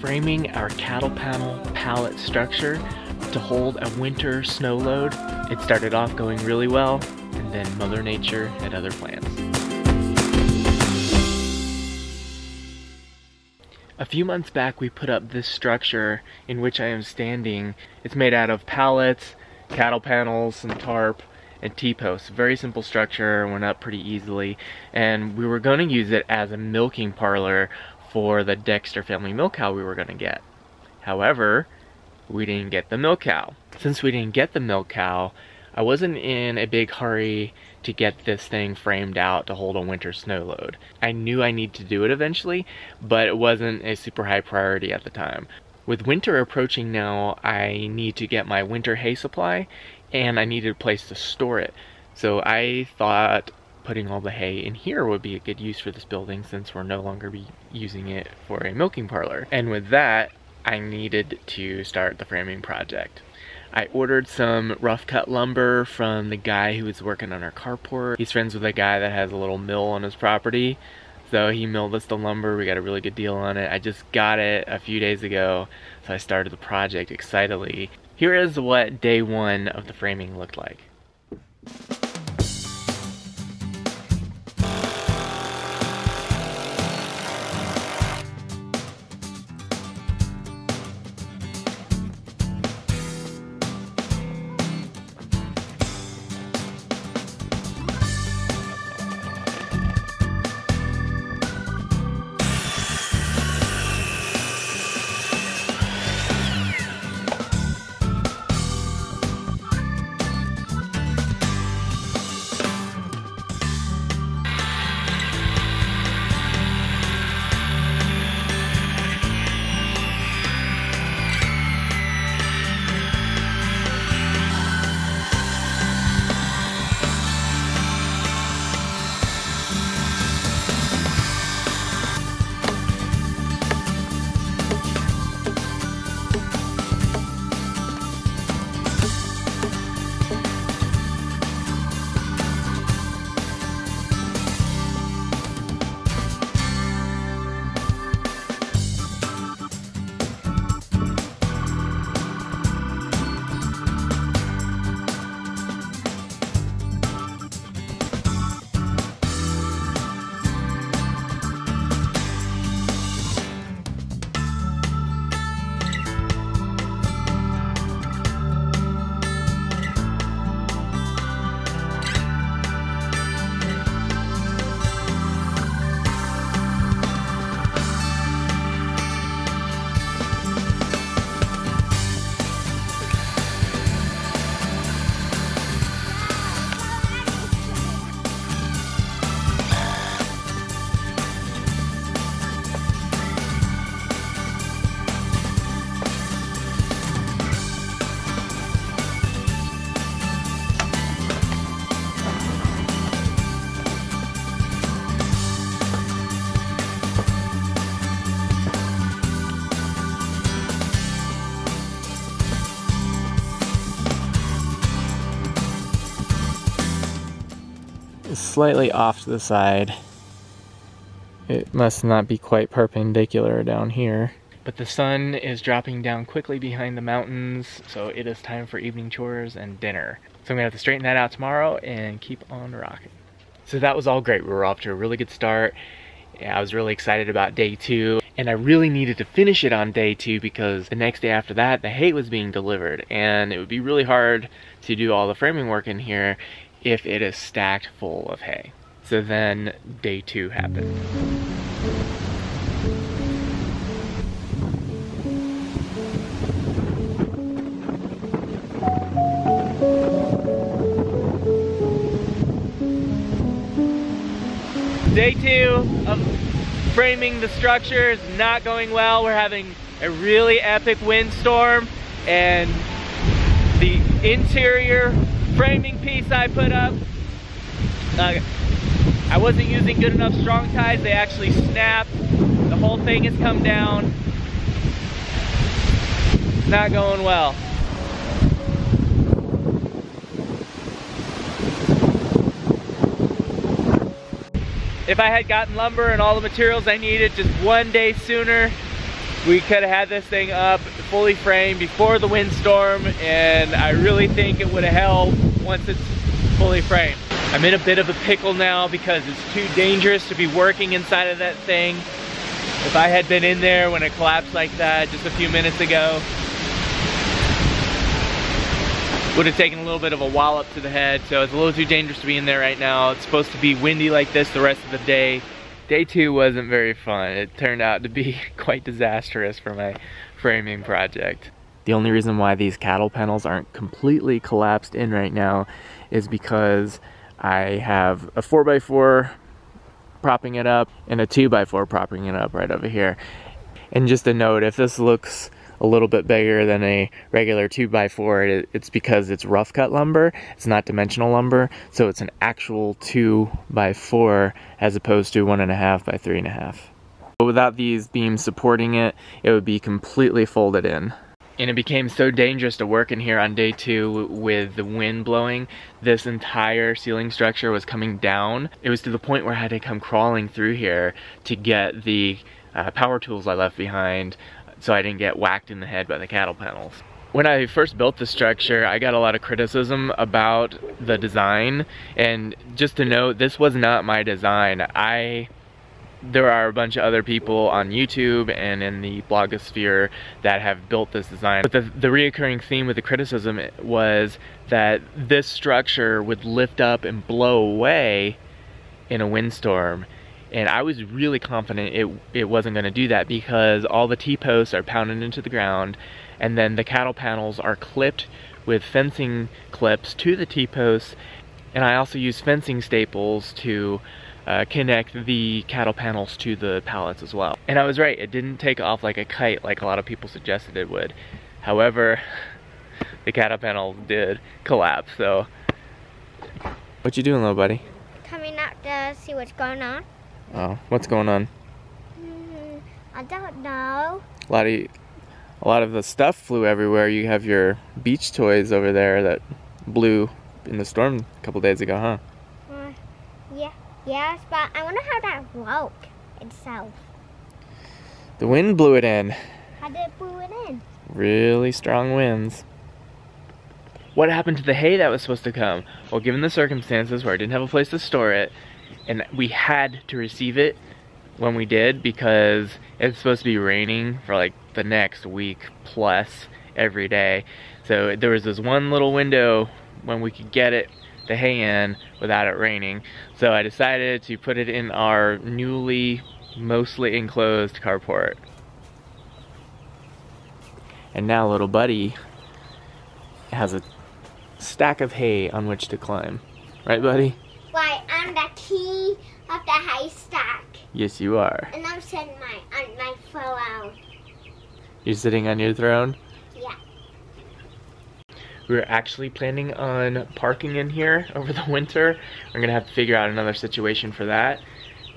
framing our cattle panel pallet structure to hold a winter snow load. It started off going really well, and then Mother Nature had other plans. A few months back we put up this structure in which I am standing. It's made out of pallets, cattle panels, some tarp, and T-posts. Very simple structure, went up pretty easily, and we were going to use it as a milking parlor for the Dexter family milk cow we were going to get. However, we didn't get the milk cow. Since we didn't get the milk cow, I wasn't in a big hurry to get this thing framed out to hold a winter snow load. I knew I need to do it eventually, but it wasn't a super high priority at the time. With winter approaching now, I need to get my winter hay supply and I needed a place to store it. So I thought putting all the hay in here would be a good use for this building since we're no longer be using it for a milking parlor. And with that, I needed to start the framing project. I ordered some rough cut lumber from the guy who was working on our carport. He's friends with a guy that has a little mill on his property. So he milled us the lumber. We got a really good deal on it. I just got it a few days ago. So I started the project excitedly. Here is what day one of the framing looked like. Slightly off to the side. It must not be quite perpendicular down here. But the sun is dropping down quickly behind the mountains, so it is time for evening chores and dinner. So I'm gonna have to straighten that out tomorrow and keep on rocking. So that was all great. We were off to a really good start. I was really excited about day two and I really needed to finish it on day two because the next day after that the hay was being delivered and it would be really hard to do all the framing work in here if it is stacked full of hay. So then day two happened. Day two of framing the structure is not going well. We're having a really epic windstorm and the interior framing piece I put up, uh, I wasn't using good enough strong ties. They actually snapped. The whole thing has come down. It's not going well. If I had gotten lumber and all the materials I needed just one day sooner, we could have had this thing up fully framed before the windstorm and I really think it would have held once it's fully framed. I'm in a bit of a pickle now because it's too dangerous to be working inside of that thing. If I had been in there when it collapsed like that just a few minutes ago, would have taken a little bit of a wallop to the head, so it's a little too dangerous to be in there right now. It's supposed to be windy like this the rest of the day. Day two wasn't very fun. It turned out to be quite disastrous for my framing project. The only reason why these cattle panels aren't completely collapsed in right now is because I have a 4x4 propping it up and a 2x4 propping it up right over here. And just a note, if this looks a little bit bigger than a regular 2x4, it's because it's rough cut lumber. It's not dimensional lumber, so it's an actual 2x4 as opposed to 1.5 by 3.5. But without these beams supporting it, it would be completely folded in and it became so dangerous to work in here on day two with the wind blowing. This entire ceiling structure was coming down. It was to the point where I had to come crawling through here to get the uh, power tools I left behind so I didn't get whacked in the head by the cattle panels. When I first built the structure, I got a lot of criticism about the design. And just to note, this was not my design. I there are a bunch of other people on YouTube and in the blogosphere that have built this design. But the, the reoccurring theme with the criticism was that this structure would lift up and blow away in a windstorm. And I was really confident it, it wasn't gonna do that because all the T-posts are pounded into the ground and then the cattle panels are clipped with fencing clips to the T-posts and I also use fencing staples to uh, connect the cattle panels to the pallets as well. And I was right, it didn't take off like a kite like a lot of people suggested it would. However, the cattle panels did collapse, so. What you doing, little buddy? Coming out to see what's going on. Oh, what's going on? Mm, I don't know. A lot of, a lot of the stuff flew everywhere. You have your beach toys over there that blew in the storm a couple days ago, huh? Yeah, Yes, but I wonder how that broke itself. The wind blew it in. How did it blow it in? Really strong winds. What happened to the hay that was supposed to come? Well, given the circumstances where I didn't have a place to store it, and we had to receive it when we did because it's supposed to be raining for like the next week plus every day. So there was this one little window when we could get it the hay in without it raining. So I decided to put it in our newly mostly enclosed carport. And now little buddy has a stack of hay on which to climb. Right, buddy? I'm the key of the haystack. Yes, you are. And I'm sitting my, on my throne. You're sitting on your throne? Yeah. We are actually planning on parking in here over the winter. We're gonna have to figure out another situation for that.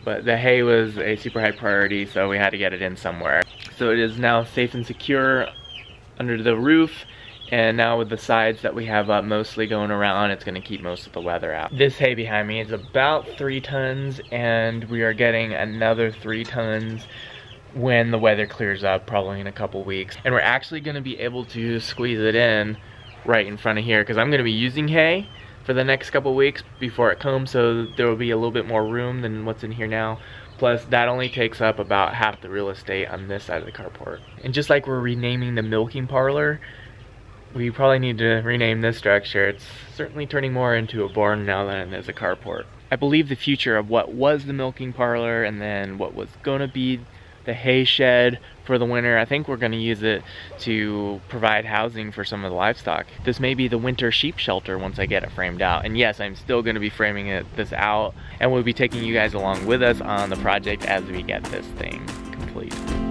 But the hay was a super high priority, so we had to get it in somewhere. So it is now safe and secure under the roof. And now with the sides that we have up mostly going around, it's gonna keep most of the weather out. This hay behind me is about three tons and we are getting another three tons when the weather clears up, probably in a couple weeks. And we're actually gonna be able to squeeze it in right in front of here because I'm going to be using hay for the next couple weeks before it comes so there will be a little bit more room than what's in here now plus that only takes up about half the real estate on this side of the carport and just like we're renaming the milking parlor we probably need to rename this structure it's certainly turning more into a barn now than it is a carport I believe the future of what was the milking parlor and then what was gonna be the hay shed for the winter. I think we're going to use it to provide housing for some of the livestock. This may be the winter sheep shelter once I get it framed out. And yes, I'm still going to be framing it this out and we'll be taking you guys along with us on the project as we get this thing complete.